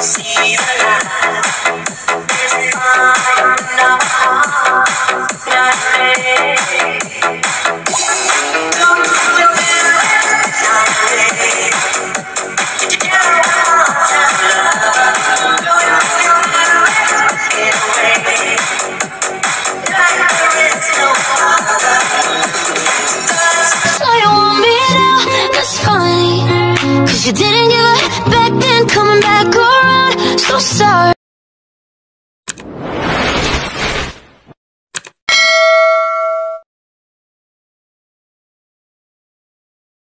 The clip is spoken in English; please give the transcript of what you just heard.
See the light. never back then, coming back around. So sorry.